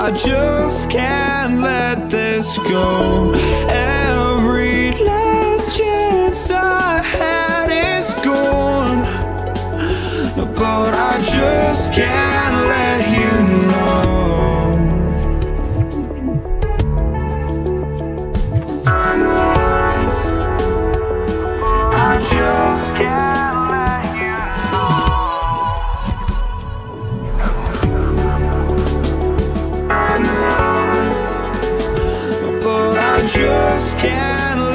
I just can't let this go. Every just can't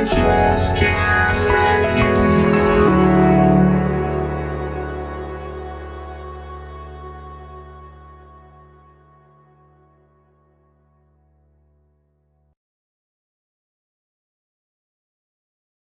undressed.